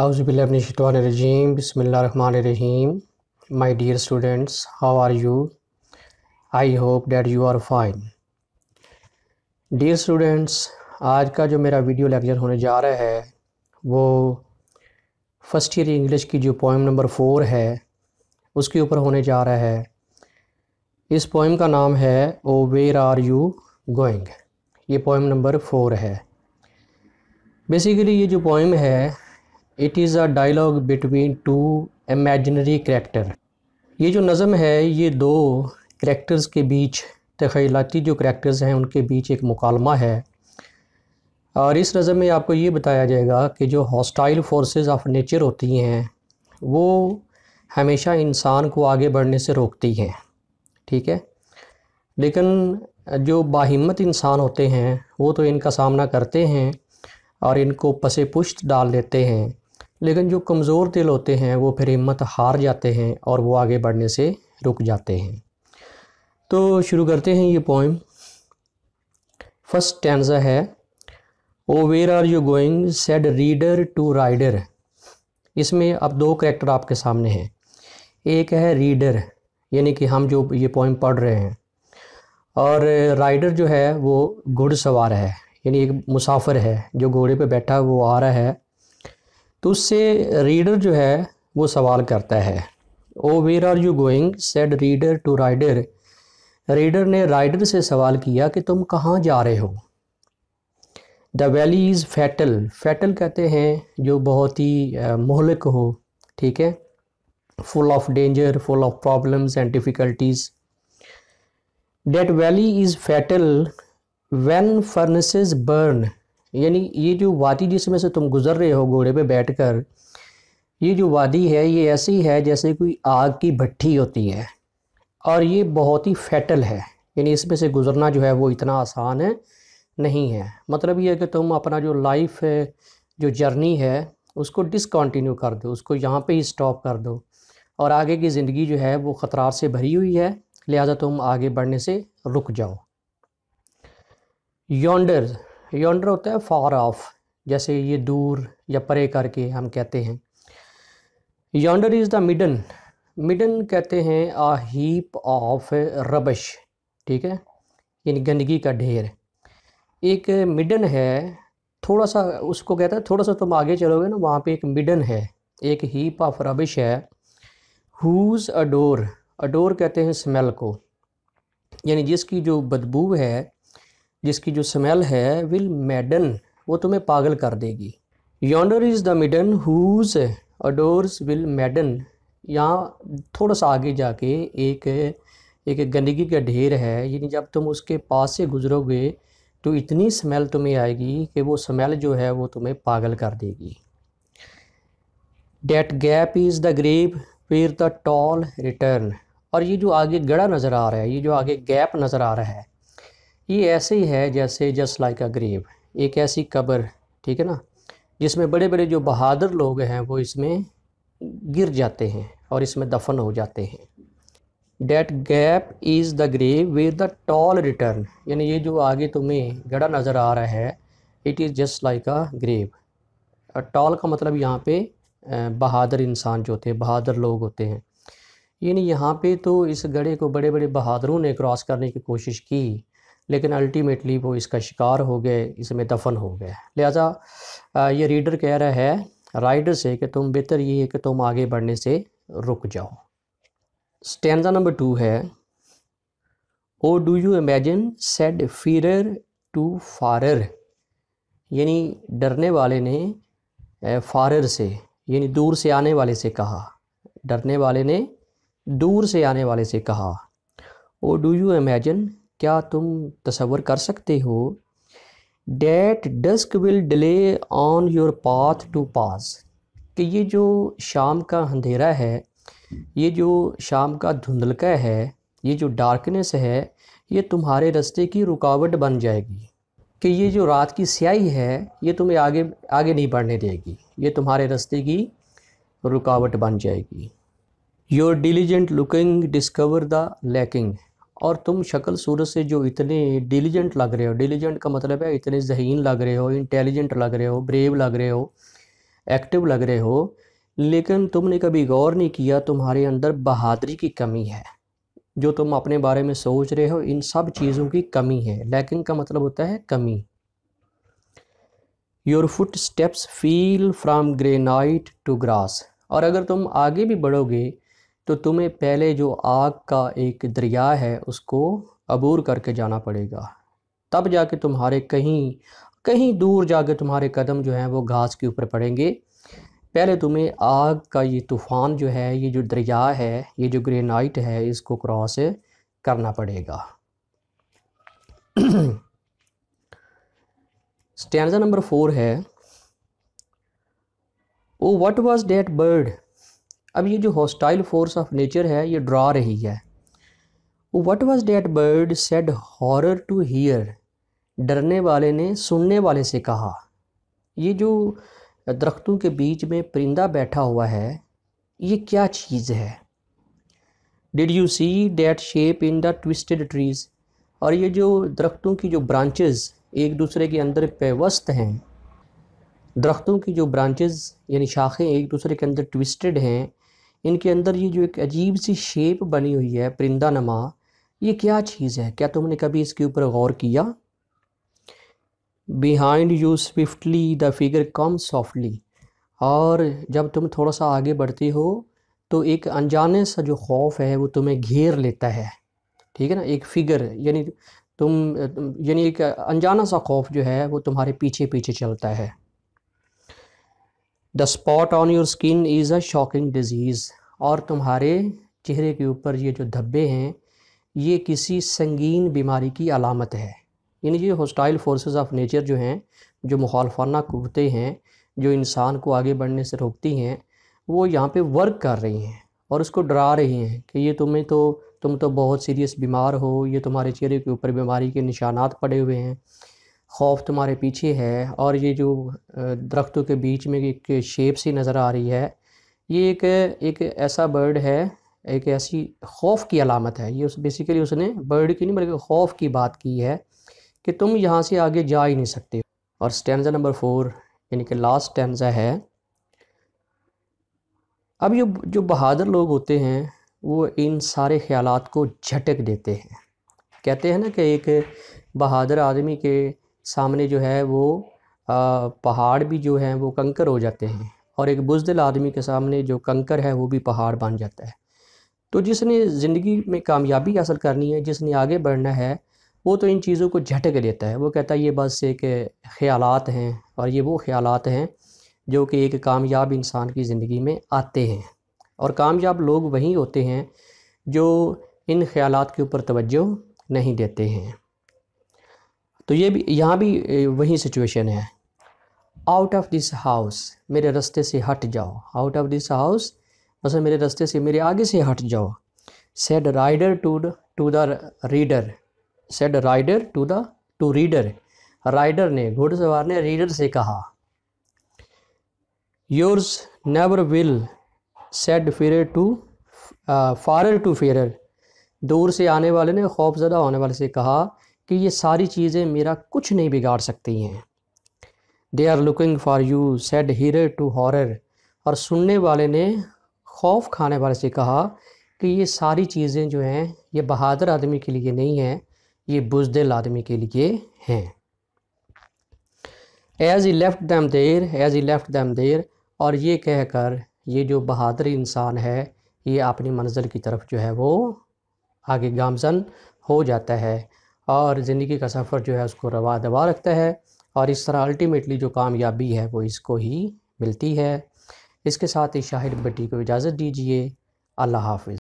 اعوذ باللہ من الشیطان الرجیم، بسم اللہ الرحمن الرحیم۔ My dear students how are you I hope that you are fine dear students آج کا جو میرا ویڈیو لیکچر ہونے جا رہا ہے، وہ فرسٹ ایئر انگلش کی جو پوئم نمبر فور ہے، اس کے اوپر ہونے جا رہا ہے۔ اس پوئم کا نام ہے O where are you going یہ پوئم نمبر فور ہے۔ بیسیکلی یہ جو پوئم ہے it is a dialogue between two imaginary character یہ جو نظم ہے، یہ دو کریکٹرز کے بیچ تخیلاتی جو کریکٹرز ہیں، ان کے بیچ ایک مکالمہ ہے۔ اور اس نظم میں آپ کو یہ بتایا جائے گا کہ جو ہاسٹائل فورسز آف نیچر ہوتی ہیں، وہ ہمیشہ انسان کو آگے بڑھنے سے روکتی ہیں۔ ٹھیک ہے؟ لیکن جو باہمت انسان ہوتے ہیں، وہ تو ان کا سامنا کرتے ہیں اور ان کو پس پشت ڈال دیتے ہیں۔ لیکن جو کمزور دل ہوتے ہیں، وہ پھر ہمت ہار جاتے ہیں اور وہ آگے بڑھنے سے رک جاتے ہیں۔ تو شروع کرتے ہیں یہ پوئم فسٹ ٹینزا ہے۔ O where are you going said reader to rider اس میں اب دو کریکٹر آپ کے سامنے ہیں۔ ایک ہے ریڈر یعنی کہ ہم جو یہ پوئم پڑھ رہے ہیں۔ اور رائڈر جو ہے، وہ گھڑ سوار ہے یعنی ایک مسافر ہے جو گھوڑے پہ بیٹھا، وہ آ رہا ہے۔ تو اس سے ریڈر جو ہے وہ سوال کرتا ہے O where are you going said reader to rider reader نے رائڈر سے سوال کیا کہ تم کہاں جا رہے ہو؟ The valley is fatal fatal کہتے ہیں جو بہت ہی مہلک ہو، ٹھیک ہے؟ Full of danger full of problems and difficulties that valley is fatal when furnaces burn یعنی یہ جو وادی جس میں سے تم گزر رہے ہو گھوڑے پہ بیٹھ کر، یہ جو وادی ہے، یہ ایسی ہے جیسے کوئی آگ کی بھٹی ہوتی ہے۔ اور یہ بہت ہی فیٹل ہے۔ یعنی اس میں سے گزرنا جو ہے وہ اتنا آسان ہے، نہیں ہے۔ مطلب یہ ہے کہ تم اپنا جو لائف ہے، جو جرنی ہے، اس کو ڈسکنٹینیو کر دو، اس کو یہاں پہ ہی سٹاپ کر دو۔ اور آگے کی زندگی جو ہے وہ خطرات سے بھری ہوئی ہے۔ لہٰذا تم آگے بڑھنے سے رک جاؤ۔ یونڈر یونڈر ہوتا ہے فار آف جیسے یہ دور یا پرے کر کے ہم کہتے ہیں۔ یونڈر از دا مڈن مڈن کہتے ہیں آ ہیپ آف ربش ٹھیک ہے؟ یعنی گندگی کا ڈھیر۔ ایک مڈن ہے، تھوڑا سا اس کو کہتا ہے، تھوڑا سا تم آگے چلو گے نا، وہاں پہ ایک مڈن ہے۔ ایک ہیپ آف ربش ہے۔ ہوز اڈور اڈور کہتے ہیں سمیل کو۔ یعنی جس کی جو بدبو ہے جس کی جو سمیل ہے ول میڈن وہ تمہیں پاگل کر دے گی۔ Yonder is the midden whose odours will madden یہاں تھوڑا سا آگے جا کے ایک ایک گندگی کا ڈھیر ہے یعنی جب تم اس کے پاس سے گزرو گے تو اتنی سمیل تمہیں آئے گی کہ وہ سمیل جو ہے وہ تمہیں پاگل کر دے گی۔ That gap is the grave where the tall return اور یہ جو آگے گڑا نظر آ رہا ہے، یہ جو آگے گیپ نظر آ رہا ہے یہ ایسے ہی ہے جیسے جسٹ لائک اے گریو ایک ایسی قبر، ٹھیک ہے نا؟ جس میں بڑے بڑے جو بہادر لوگ ہیں، وہ اس میں گر جاتے ہیں اور اس میں دفن ہو جاتے ہیں۔ That gap is the grave with the tall return یعنی یہ جو آگے تمہیں گڑا نظر آ رہا ہے it is just like a grave tall کا مطلب یہاں پہ بہادر انسان جو ہوتے ہیں، بہادر لوگ ہوتے ہیں۔ یعنی یہاں پہ تو اس گڑے کو بڑے بڑے بہادروں نے کراس کرنے کی کوشش کی۔ لیکن الٹیمیٹلی وہ اس کا شکار ہو گئے، اس میں دفن ہو گئے۔ لہٰذا یہ ریڈر کہہ رہا ہے رائڈر سے کہ تم بہتر یہ ہے کہ تم آگے بڑھنے سے رک جاؤ۔ سٹینزا نمبر ٹو ہے، او do you imagine said fearer to farer? یعنی ڈرنے والے نے فارر سے یعنی دور سے آنے والے سے کہا۔ ڈرنے والے نے دور سے آنے والے سے کہا۔ او ڈو یو امیجن کیا تم تصور کر سکتے ہو that dusk will delay on your path to pass کہ یہ جو شام کا اندھیرا ہے، یہ جو شام کا دھندلکا ہے، یہ جو ڈارکنیس ہے، یہ تمہارے رستے کی رکاوٹ بن جائے گی۔ کہ یہ جو رات کی سیاہی ہے، یہ تمہیں آگے آگے نہیں بڑھنے دے گی۔ یہ تمہارے رستے کی رکاوٹ بن جائے گی۔ Your diligent looking discover the lacking اور تم شکل صورت سے جو اتنے ڈیلیجنٹ لگ رہے ہو۔ ڈیلیجنٹ کا مطلب ہے اتنے ذہین لگ رہے ہو انٹیلیجنٹ لگ رہے ہو بریو لگ رہے ہو ایکٹیو لگ رہے ہو۔ لیکن تم نے کبھی غور نہیں کیا، تمہارے اندر بہادری کی کمی ہے۔ جو تم اپنے بارے میں سوچ رہے ہو، ان سب چیزوں کی کمی ہے۔ لیکن کا مطلب ہوتا ہے کمی۔ Your footsteps feel from granite to grass اور اگر تم آگے بھی بڑھو گے تو تمہیں پہلے جو آگ کا ایک دریا ہے، اس کو عبور کر کے جانا پڑے گا۔ تب جا کے تمہارے کہیں کہیں دور جا کے تمہارے قدم جو ہیں، وہ گھاس کے اوپر پڑیں گے۔ پہلے تمہیں آگ کا یہ طوفان جو ہے، یہ جو دریا ہے، یہ جو گرینائٹ ہے، اس کو کراس کرنا پڑے گا۔ سٹینزا نمبر فور ہے۔ او، وٹ واز ڈیٹ برڈ؟ اب یہ جو ہاسٹائل فورس آف نیچر ہے، یہ ڈرا رہی ہے۔ What was that bird said horror to hearer ڈرنے والے نے سننے والے سے کہا۔ یہ جو درختوں کے بیچ میں پرندہ بیٹھا ہوا ہے، یہ کیا چیز ہے؟ Did you see that shape in the twisted trees اور یہ جو درختوں کی جو برانچز ایک دوسرے کے اندر پیوست ہیں، درختوں کی جو برانچز یعنی شاخیں ایک دوسرے کے اندر ٹوسٹڈ ہیں ان کے اندر یہ جو ایک عجیب سی شیپ بنی ہوئی ہے، پرندہ نما، یہ کیا چیز ہے؟ کیا تم نے کبھی اس کے اوپر غور کیا؟ Behind you swiftly the figure come softly اور جب تم تھوڑا سا آگے بڑھتے ہو تو ایک انجانے سا جو خوف ہے وہ تمہیں گھیر لیتا ہے۔ ٹھیک ہے نا؟ ایک فگر یعنی تم یعنی ایک انجانا سا خوف جو ہے وہ تمہارے پیچھے پیچھے چلتا ہے۔ The spot on your skin is a shocking disease اور تمہارے چہرے کے اوپر یہ جو دھبے ہیں، یہ کسی سنگین بیماری کی علامت ہے۔ یعنی یہ ہوسٹائل فورسز آف نیچر جو ہیں، جو مخالفانہ قوتیں ہیں، جو انسان کو آگے بڑھنے سے روکتی ہیں، وہ یہاں پہ ورک کر رہی ہیں۔ اور اس کو ڈرا رہی ہیں کہ یہ تمہیں تو، تم تو بہت سیریس بیمار ہو، یہ تمہارے چہرے کے اوپر بیماری کے نشانات پڑے ہوئے ہیں۔ خوف تمہارے پیچھے ہے اور یہ جو درختوں کے بیچ میں ایک شیپ سی نظر آ رہی ہے، یہ ایک ایک ایسا برڈ ہے، ایک ایسی خوف کی علامت ہے۔ یہ اس بیسیکلی اس نے برڈ کی نہیں بلکہ خوف کی بات کی ہے کہ تم یہاں سے آگے جا ہی نہیں سکتے۔ اور سٹینزا نمبر فور یعنی کہ لاسٹ سٹینزا ہے۔ اب یہ جو بہادر لوگ ہوتے ہیں، وہ ان سارے خیالات کو جھٹک دیتے ہیں۔ کہتے ہیں نا کہ ایک بہادر آدمی کے سامنے جو ہے وہ پہاڑ بھی جو ہیں وہ کنکر ہو جاتے ہیں اور ایک بزدل آدمی کے سامنے جو کنکر ہے وہ بھی پہاڑ بن جاتا ہے۔ تو جس نے زندگی میں کامیابی حاصل کرنی ہے، جس نے آگے بڑھنا ہے، وہ تو ان چیزوں کو جھٹک لیتا ہے۔ وہ کہتا ہے یہ بس ایک خیالات ہیں اور یہ وہ خیالات ہیں جو کہ ایک کامیاب انسان کی زندگی میں آتے ہیں۔ اور کامیاب لوگ وہی ہوتے ہیں جو ان خیالات کے اوپر توجہ نہیں دیتے ہیں۔ تو یہ بھی یہاں بھی وہی سچویشن ہے۔ آؤٹ آف دس ہاؤس میرے رستے سے ہٹ جاؤ۔ آؤٹ آف دس ہاؤس مثلا میرے رستے سے میرے آگے سے ہٹ جاؤ۔ Said rider to to the reader said rider to the to reader rider نے گھوڑ سوار نے ریڈر سے کہا yours never will said fearer to farer to fearer دور سے آنے والے نے خوف زدہ ہونے والے سے کہا کہ یہ ساری چیزیں میرا کچھ نہیں بگاڑ سکتی ہیں۔ They are looking for you said hearer to horror اور سننے والے نے خوف کھانے والے سے کہا کہ یہ ساری چیزیں جو ہیں، یہ بہادر آدمی کے لیے نہیں ہیں، یہ بزدل آدمی کے لیے ہیں۔ As he left them there as he left them there اور یہ کہہ کر یہ جو بہادر انسان ہے، یہ اپنی منزل کی طرف جو ہے وہ آگے گامزن ہو جاتا ہے۔ اور زندگی کا سفر جو ہے اس کو روا دوا رکھتا ہے اور اس طرح الٹیمیٹلی جو کامیابی ہے وہ اس کو ہی ملتی ہے۔ اس کے ساتھ ہی شاہد بٹی کو اجازت دیجیے اللہ حافظ۔